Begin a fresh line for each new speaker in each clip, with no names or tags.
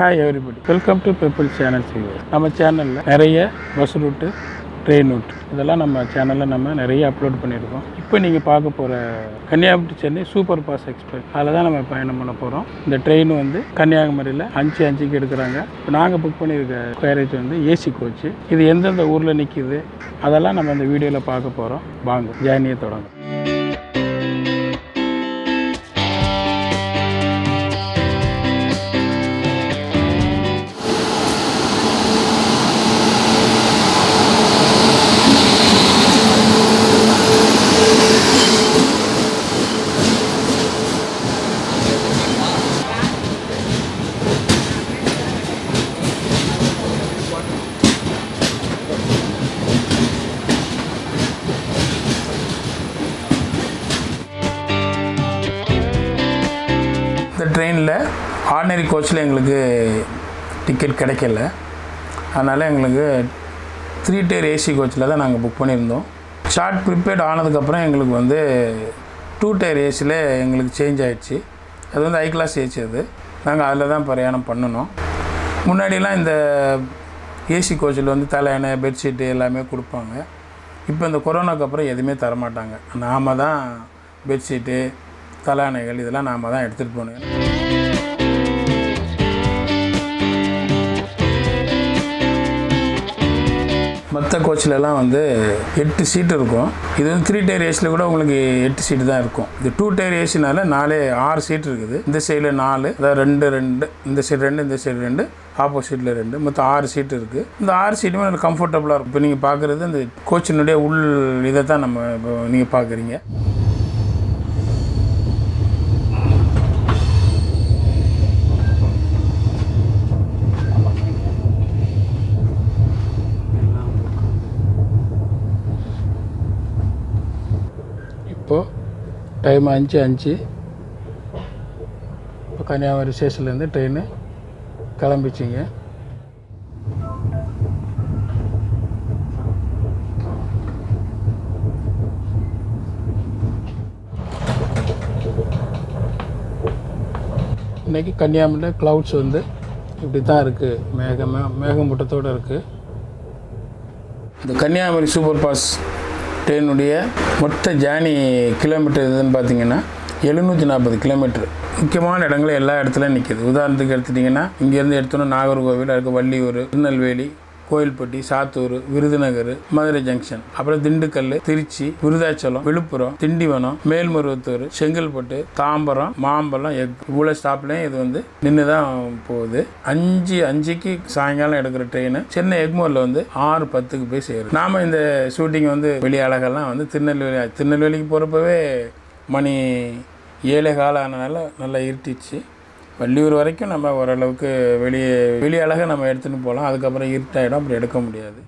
Hi everybody welcome to people channel sewer நம்ம சேனலில் நிறைய பஸ் ரூட்டு ட்ரெயின் ரூட் இதெல்லாம் நம்ம சேனலில் நம்ம நிறைய அப்லோட் பண்ணியிருக்கோம். இப்போ நீங்கள் பார்க்க போகிற Kanniyakumari Chennai super fast express அதில் தான் நம்ம பயணம் பண்ண போகிறோம் இந்த ட்ரெயின் வந்து கன்னியாகுமரியில் அஞ்சு அஞ்சுக்கு எடுக்கிறாங்க. இப்போ நாங்கள் புக் பண்ணியிருக்க கேரேஜ் வந்து ஏசி கோச்சு இது எந்தெந்த ஊரில் நிற்கிது அதெல்லாம் நம்ம இந்த வீடியோவில் பார்க்க போகிறோம் வாங்க ஜேர்னியை தொடங்கும் ட்ரெயினில் ஆர்டினரி கோச்சில் எங்களுக்கு டிக்கெட் கிடைக்கல. அதனால் எங்களுக்கு த்ரீ டேர் ஏசி கோச்சில் தான் நாங்கள் புக் பண்ணியிருந்தோம். சார்ட் ப்ரிப்பேர்ட் ஆனதுக்கப்புறம் எங்களுக்கு வந்து டூ டயர் ஏசியில் எங்களுக்கு சேஞ்ச் ஆகிடுச்சு அது வந்து ஐ கிளாஸ் ஏசி அது. நாங்கள் அதில் தான் பிரயாணம் பண்ணணும். முன்னாடிலாம் இந்த ஏசி கோச்சில் வந்து தலையணை பெட்ஷீட்டு எல்லாமே கொடுப்பாங்க. இப்போ இந்த கொரோனாக்கு அப்புறம் எதுவுமே தரமாட்டாங்க. நாம் தான் பெட்ஷீட்டு தலையணைகள் இதெல்லாம் நாம் தான் எடுத்துகிட்டு போகணும். கோச்சிலலாம் வந்து எட்டு சீட்டு இருக்கும். இது வந்து த்ரீ டயர் ஏசியில் கூட உங்களுக்கு எட்டு சீட்டு தான் இருக்கும். இது டூ டயர் ஏசினால நாலே ஆறு சீட் இருக்குது. இந்த சைடில் நாலு அதாவது ரெண்டு ரெண்டு இந்த சைடு ரெண்டு இந்த சைடு ரெண்டு ஆப்போசிட்டில் ரெண்டு மொத்தம் ஆறு சீட்டு இருக்குது இந்த ஆறு சீட்டுமே நல்ல கம்ஃபர்டபுளாக இருக்கும். இப்போ நீங்கள் பார்க்குறது இந்த கோச்சினுடைய உள் இதை தான் நம்ம இப்போ நீங்கள் பார்க்குறீங்க இப்போது டைம் அஞ்சு அஞ்சு. இப்போ கன்னியாகுமரி ஸ்டேஷன்லேருந்து ட்ரெயின் கிளம்பிச்சிங்க. இன்றைக்கி கன்னியாகுமரியில் க்ளவுட்ஸ் வந்து இப்படி தான் இருக்குது மேகமே மேகமூட்டத்தோடு இருக்குது இந்த கன்னியாகுமரி சூப்பர் பாஸ் ட்ரெயினுடைய மொத்த ஜேர்னி கிலோமீட்டர் இதுன்னு பார்த்தீங்கன்னா எழுநூற்றி நாற்பது கிலோமீட்டர் முக்கியமான இடங்கள் எல்லா இடத்துலையும் நிற்கிது உதாரணத்துக்கு எடுத்துட்டிங்கன்னா இங்கேருந்து எடுத்தோன்னா நாகர்கோவில் அதுக்கு வள்ளியூர் திருநெல்வேலி கோயில்பட்டி சாத்தூர் விருதுநகர் மதுரை ஜங்ஷன் அப்புறம் திண்டுக்கல் திருச்சி விருதாச்சலம் விழுப்புரம் திண்டிவனம் மேல்மருவத்தூர் செங்கல்பட்டு தாம்பரம் மாம்பழம் எக் இவ்வளோ ஸ்டாப்லேயும் இது வந்து நின்று தான் போகுது. அஞ்சு அஞ்சுக்கு சாயங்காலம் எடுக்கிற ட்ரெயின் சென்னை எக்மோரில் வந்து ஆறு பத்துக்கு போய் சேரும். நாம் இந்த ஷூட்டிங் வந்து வெளி அழகெல்லாம் வந்து திருநெல்வேலி திருநெல்வேலிக்கு போகிறப்பவே மணி ஏழை காலம் ஆனதுனால நல்லா இருட்டிச்சு. வள்ளியூர் வரைக்கும் நம்ம ஓரளவுக்கு வெளியே வெளி அழகை நம்ம எடுத்துகிட்டு போகலாம். அதுக்கப்புறம் இருட்டாயிடும் அப்படி எடுக்க முடியாது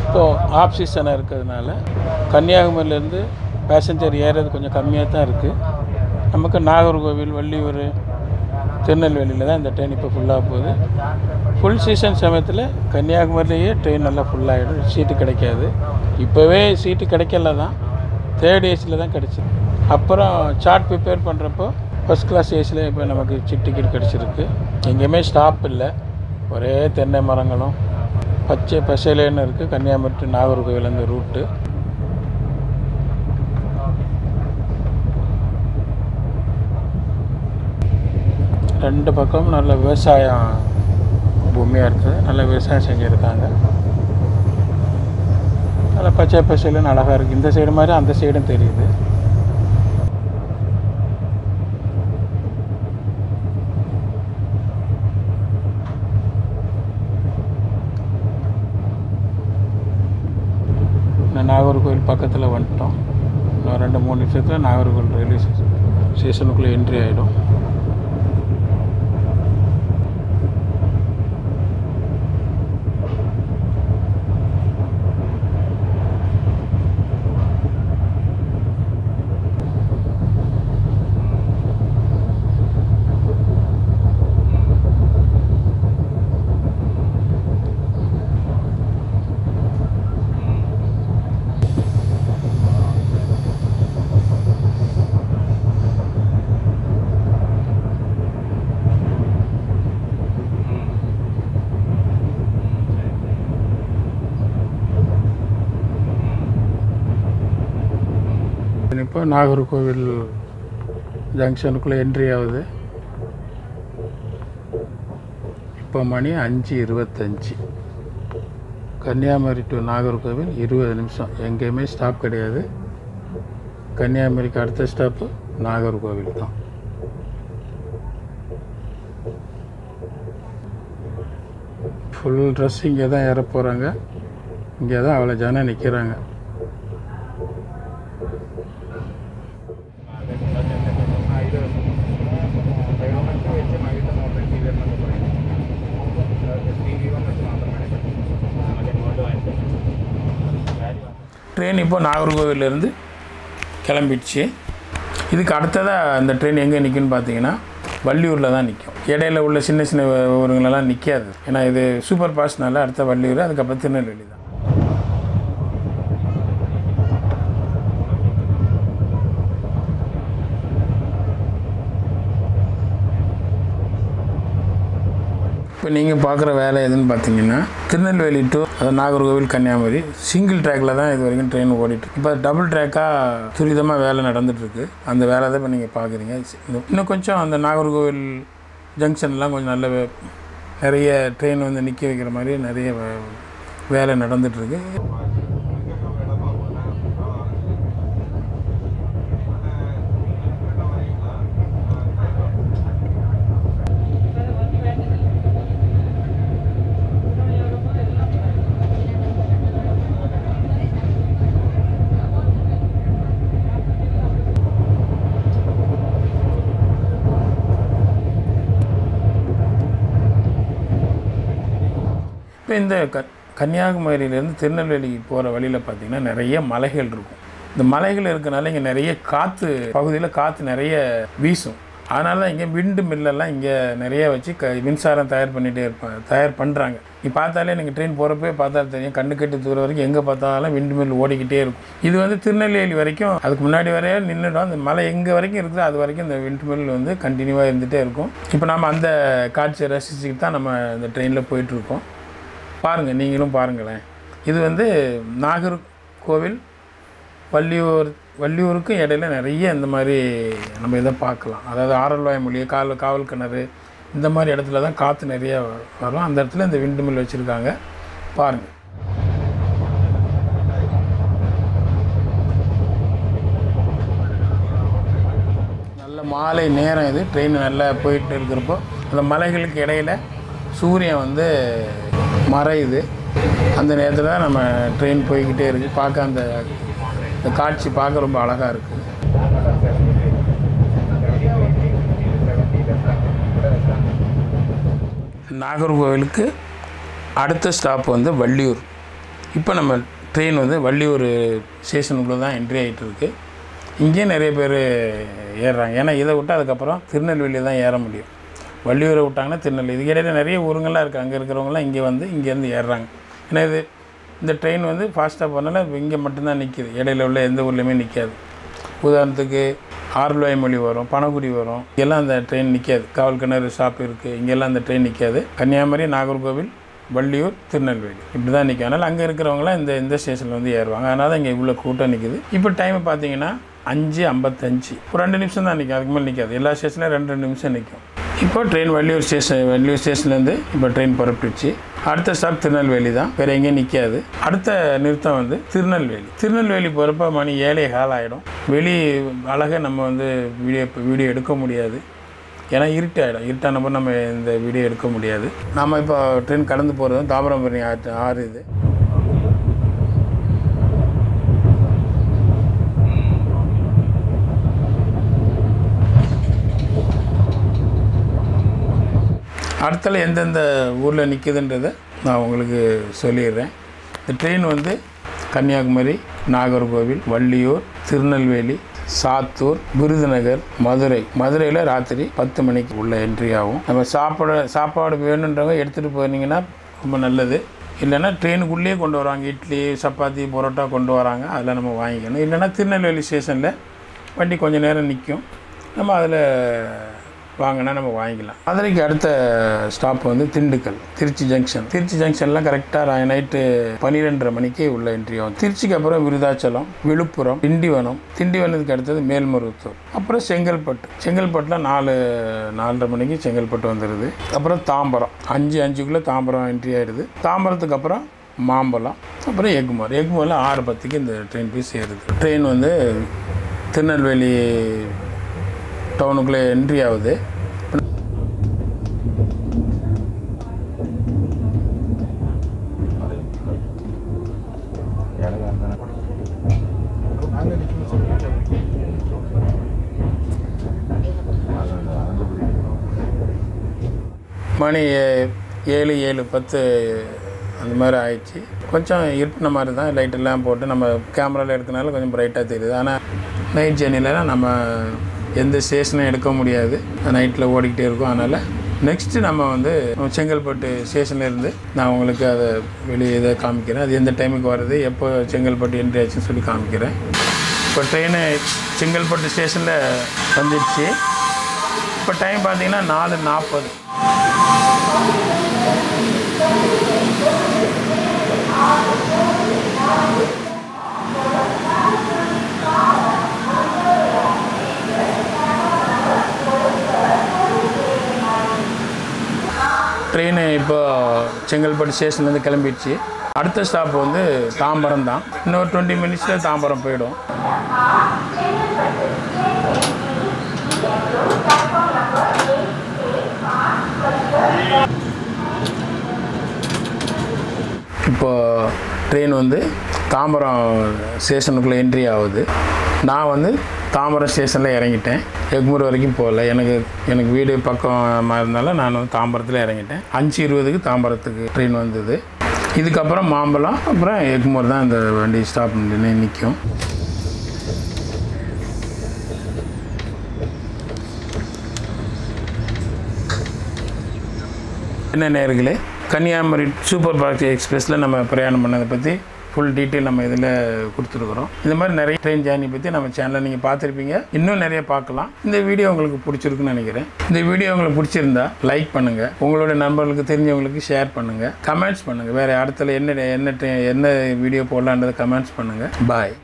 இப்போது ஆஃப் சீசனாக இருக்கிறதுனால கன்னியாகுமரியிலேருந்து பேசஞ்சர் ஏறது கொஞ்சம் கம்மியாக தான் இருக்குது நமக்கு நாகர்கோவில் வள்ளியூர் திருநெல்வேலியில் தான் இந்த ட்ரெயின் இப்போ ஃபுல்லாக போகுது. ஃபுல் சீசன் சமயத்தில் கன்னியாகுமரியிலேயே ட்ரெயின் நல்லா ஃபுல்லாகிடும் சீட்டு கிடைக்காது. இப்போவே சீட்டு கிடைக்கல தான். தேர்ட் ஏசியில் தான் கிடச்சிது. அப்புறம் சார்ட் ப்ரிப்பேர் பண்ணுறப்போ ஃபஸ்ட் கிளாஸ் ஏசியில் இப்போ நமக்கு சீட் டிக்கெட் கிடச்சிருக்கு. எங்கேயுமே ஸ்டாப் இல்லை. ஒரே தென்னை மரங்களும் பச்சை பசையிலேன்னு இருக்குது கன்னியாகுமரி நாகர்கோவில் அந்த ரூட்டு. ரெண்டு பக்கமும் நல்ல விவசாயம் பூமியாக இருக்குது நல்ல விவசாயம் செஞ்சுருக்காங்க. நல்ல பச்சை பசையிலன்னு அழகாக இருக்குது இந்த சைடு மாதிரி அந்த சைடும் தெரியுது நான் நாகர்கோவில் பக்கத்தில் வந்துட்டோம். இன்னும் ரெண்டு மூணு நிமிஷத்தில் நாகர்கோவில் ரயில்வே ஸ்டேஷன் ஸ்டேஷனுக்குள்ளே என்ட்ரி ஆகிடும் இப்போ நாகர்கோவில் ஜங்ஷனுக்குள்ளே என்ட்ரி ஆகுது. இப்போ மணி அஞ்சு இருபத்தஞ்சி. கன்னியாகுமரி டு நாகர்கோவில் இருபது நிமிஷம். எங்கேயுமே ஸ்டாப் கிடையாது. கன்னியாகுமரிக்கு அடுத்த ஸ்டாப்பு நாகர்கோவில் தான். ஃபுல் ட்ரெஸ் இங்கே தான் ஏற போகிறாங்க இங்கே தான் அவ்வளோ ஜனம் நிற்கிறாங்க ட்ரெயின் இப்போ நாகர்கோவிலேருந்து கிளம்பிடுச்சு. இதுக்கு அடுத்ததாக அந்த ட்ரெயின் எங்கே நிற்கும்னு பார்த்தீங்கன்னா வள்ளியூரில் தான் நிற்கும் இடையில உள்ள சின்ன சின்ன ஊருங்களெல்லாம் நிற்காது ஏன்னா இது சூப்பர் ஃபாஸ்ட்னால அடுத்த வள்ளியூர் அதுக்கப்புறம் திருநெல்வேலி தான். இப்போ நீங்கள் பார்க்குற வேலை எதுன்னு பார்த்தீங்கன்னா திருநெல்வேலி டு அதாவது நாகர்கோவில் கன்னியாகுமரி. சிங்கிள் ட்ராக்கில் தான் இது வரைக்கும் ட்ரெயின் ஓடிட்டு இப்போ டபுள் ட்ராக்காக துரிதமாக வேலை நடந்துகிட்ருக்கு அந்த வேலை தான் இப்போ நீங்கள் பார்க்குறீங்க. இன்னும் கொஞ்சம் அந்த நாகர்கோவில் ஜங்ஷன்லாம் கொஞ்சம் நல்ல நிறைய ட்ரெயின் வந்து நிற்க வைக்கிற மாதிரி நிறைய வே- வேலை நடந்துகிட்ருக்கு இப்போ இந்த க கன்னியாகுமரியிலேருந்து திருநெல்வேலிக்கு போகிற வழியில் பார்த்தீங்கன்னா நிறைய மலைகள் இருக்கும். இந்த மலைகள் இருக்கனால இங்கே நிறைய காற்று பகுதியில் காற்று நிறைய வீசும். அதனால தான் இங்கே விண்டு மில்லெல்லாம் இங்கே நிறைய வச்சு க மின்சாரம் தயார் பண்ணிகிட்டே இருப்பாங்க தயார் பண்ணுறாங்க நீ பார்த்தாலே நீங்கள் ட்ரெயின் போகிறப்பே பார்த்தாலும் தெரியும். கண்ணு கெட்டு தூரம் வரைக்கும் எங்கே பார்த்தாலும் விண்டு மில் ஓடிக்கிட்டே இருக்கும். இது வந்து திருநெல்வேலி வரைக்கும் அதுக்கு முன்னாடி வரையே நின்றுடும் அந்த மலை எங்கே வரைக்கும் இருக்குதோ அது வரைக்கும் இந்த விண்டு மில் வந்து கண்டினியூவாக இருந்துகிட்டே இருக்கும். இப்போ நம்ம அந்த காட்சியை ரசிச்சுக்கிட்டு தான் நம்ம இந்த ட்ரெயினில் போயிட்டுருக்கோம் பாருங்கள் நீங்களும் பாருங்களேன். இது வந்து நாகர்கோவில் வள்ளியூர் வள்ளியூருக்கும் இடையில நிறைய இந்த மாதிரி நம்ம இதை பார்க்கலாம். அதாவது ஆரல்வாய் மொழி காவல் காவல் கிணறு இந்த மாதிரி இடத்துல தான் காற்று நிறைய வரும். அந்த இடத்துல இந்த விண்டு மில் வச்சுருக்காங்க. பாருங்கள் நல்ல மாலை நேரம் இது. ட்ரெயின் நல்லா போயிட்டு இருக்கிறப்போ அந்த மலைகளுக்கு இடையில சூரியன் வந்து மறையுது. அந்த நேரத்தில் தான் நம்ம ட்ரெயின் போய்கிட்டே இருக்குது பார்க்க அந்த இந்த காட்சி பார்க்க ரொம்ப அழகாக இருக்குது நாகர்கோவிலுக்கு அடுத்த ஸ்டாப் வந்து வள்ளியூர். இப்போ நம்ம ட்ரெயின் வந்து வள்ளியூர் ஸ்டேஷனுக்குள்ளே தான் என்ட்ரி ஆகிட்டு இருக்குது இங்கேயும் நிறைய பேர் ஏறுறாங்க. ஏன்னா இதை விட்டு அதுக்கப்புறம் திருநெல்வேலியில் தான் ஏற முடியும். வள்ளியூரை விட்டாங்கன்னா திருநெல்வேலி. இதுக்கு இடையில நிறைய ஊருங்கள்லாம் இருக்குது அங்கே இருக்கிறவங்களாம் இங்கே வந்து இங்கேருந்து ஏறுறாங்க. ஏன்னா இது இந்த ட்ரெயின் வந்து ஃபாஸ்ட்டாக போனால இங்கே மட்டும்தான் நிற்கிது இடையில உள்ள எந்த ஊர்லேயுமே நிற்காது உதாரணத்துக்கு ஆறுவாய் மொழி வரும் பனகுடி வரும். இங்கெல்லாம் அந்த ட்ரெயின் நிற்காது காவல் கிணறு ஷாப் இருக்குது இங்கெல்லாம் அந்த ட்ரெயின் நிற்காது கன்னியாகுமரி நாகர்கோவில் வள்ளியூர் திருநெல்வேலி. இப்படி தான் நிற்கும் அதனால் அங்கே இருக்கிறவங்களாம் இந்த இந்த ஸ்டேஷனில் வந்து ஏறுவாங்க. அதனால் தான் இங்கே இவ்வளோ கூட்டம் நிற்குது இப்போ டைம் பார்த்தீங்கன்னா அஞ்சு ஐம்பத்தஞ்சு. ஒரு ரெண்டு நிமிஷம் தான் நிற்கும் அதுக்கு மேலே நிற்காது எல்லா ஸ்டேஷன்லையும் ரெண்டு ரெண்டு நிமிஷம் நிற்கும் இப்போ ட்ரெயின் வள்ளியூர் ஸ்டேஷன் வள்ளியூர் ஸ்டேஷன்லேருந்து இப்போ ட்ரெயின் புறப்பட்டுச்சு. அடுத்த ஸ்டாப் திருநெல்வேலி தான். வேறு எங்கேயும் நிற்காது அடுத்த நிறுத்தம் வந்து திருநெல்வேலி. திருநெல்வேலி போகிறப்ப மணி ஏழை கால் ஆகிடும் வெளி அழகாக நம்ம வந்து வீடியோ வீடியோ எடுக்க முடியாது. ஏன்னா இருட்டாயிடும் இருட்டானப்போ நம்ம இந்த வீடியோ எடுக்க முடியாது. நாம் இப்போ ட்ரெயின் கடந்து போகிறது தாமிரபரணி ஆற்று ஆறு இது. அடுத்தல எந்தெந்த ஊரில் நிற்குதுன்றதை நான் உங்களுக்கு சொல்லிடுறேன். இந்த ட்ரெயின் வந்து கன்னியாகுமரி நாகர்கோவில் வள்ளியூர் திருநெல்வேலி சாத்தூர் விருதுநகர் மதுரை. மதுரையில் ராத்திரி பத்து மணிக்கு உள்ள என்ட்ரி ஆகும். நம்ம சாப்பாடு சாப்பாடு வேணுன்றவங்க எடுத்துகிட்டு போனீங்கன்னா ரொம்ப நல்லது. இல்லைன்னா ட்ரெயினுக்குள்ளேயே கொண்டு வராங்க. இட்லி சப்பாத்தி பரோட்டா கொண்டு வராங்க. அதில் நம்ம வாங்கிக்கணும். இல்லைன்னா திருநெல்வேலி ஸ்டேஷனில் வண்டி கொஞ்சம் நேரம் நிற்கும். நம்ம அதில் வாங்கினா நம்ம வாங்கிக்கலாம். மதுரைக்கு அடுத்த ஸ்டாப் வந்து திண்டுக்கல் திருச்சி ஜங்ஷன் திருச்சி ஜங்ஷன்லாம் கரெக்டாக நைட்டு பன்னிரெண்டரை மணிக்கு உள்ள என்ட்ரி ஆகும். திருச்சிக்கு அப்புறம் விருதாச்சலம் விழுப்புரம் திண்டிவனம். திண்டிவனத்துக்கு அடுத்தது மேல்மருவத்தூர். அப்புறம் செங்கல்பட்டு. செங்கல்பட்டில் நாலு நாலரை மணிக்கு செங்கல்பட்டு வந்துடுது அப்புறம் தாம்பரம். அஞ்சு அஞ்சுக்குள்ளே தாம்பரம் என்ட்ரி ஆயிடுது. தாம்பரத்துக்கு அப்புறம் மாம்பழம். அப்புறம் எக்மோர். எக்மோரில் ஆறு பத்துக்கு இந்த ட்ரெயின் போய் சேருது. ட்ரெயின் வந்து திருநெல்வேலி டவுனுக்குள்ளே என்ட்ரி ஆகுது மணி ஏழு ஏழு பத்து அந்த மாதிரி ஆயிடுச்சு. கொஞ்சம் இருட்டின மாதிரி தான் லைட்டெல்லாம் போட்டு நம்ம கேமராவில் எடுத்தனால கொஞ்சம் பிரைட்டாக தெரியுது. ஆனால் நைட் ஜேர்னிலலாம் நம்ம எந்த ஸ்டேஷனும் எடுக்க முடியாது. நைட்டில் ஓடிக்கிட்டே இருக்கும். அதனால் நெக்ஸ்ட்டு நம்ம வந்து செங்கல்பட்டு ஸ்டேஷன்லேருந்து நான் உங்களுக்கு அதை வெளியே இதை காமிக்கிறேன். அது எந்த டைமுக்கு வருது எப்போ செங்கல்பட்டு என்ட்ரி ஆச்சுன்னு சொல்லி காமிக்கிறேன். இப்போ ட்ரெயினு செங்கல்பட்டு ஸ்டேஷனில் வந்துடுச்சு. இப்போ டைம் பார்த்தீங்கன்னா நாலு நாற்பது. ட்ரெயின் இப்போ செங்கல்பட்டு ஸ்டேஷன்லேருந்து கிளம்பிடுச்சு. அடுத்த ஸ்டாப் வந்து தாம்பரம் தான். இன்னொரு டுவெண்ட்டி மினிட்ஸில் தாம்பரம் போயிடும். இப்போ ட்ரெயின் வந்து தாம்பரம் ஸ்டேஷனுக்குள்ளே என்ட்ரி ஆகுது. நான் வந்து தாம்பரம் ஸ்டேஷனில் இறங்கிட்டேன். எக்மூர் வரைக்கும் போகல. எனக்கு எனக்கு வீடு பக்கமாக இருந்தாலும் நான் வந்து தாம்பரத்தில் இறங்கிட்டேன். அஞ்சு இருபதுக்கு தாம்பரத்துக்கு ட்ரெயின் வந்தது. இதுக்கப்புறம் மாம்பழம் அப்புறம் எக்மூர் தான் இந்த வண்டி ஸ்டாப் பண்ணி நிற்கும் என்ன நேர்களே கன்னியாகுமரி சூப்பர் ஃபாஸ்ட் எக்ஸ்பிரஸில் நம்ம பிரயாணம் பண்ணதை பற்றி ஃபுல் டீட்டெயில் நம்ம இதில் கொடுத்துருக்குறோம். இந்த மாதிரி நிறைய ட்ரெயின் ஜேர்னி பற்றி நம்ம சேனலில் நீங்கள் பார்த்துருப்பீங்க. இன்னும் நிறைய பார்க்கலாம். இந்த வீடியோ உங்களுக்கு பிடிச்சிருக்குன்னு நினைக்கிறேன். இந்த வீடியோ உங்களுக்கு பிடிச்சிருந்தா லைக் பண்ணுங்கள் உங்களோட நண்பர்களுக்கு தெரிஞ்சவங்களுக்கு ஷேர் பண்ணுங்கள் கமெண்ட்ஸ் பண்ணுங்கள் வேறு இடத்துல என்ன என்ன tra- என்ன வீடியோ போடலான்றதை கமெண்ட்ஸ் பண்ணுங்கள் பாய்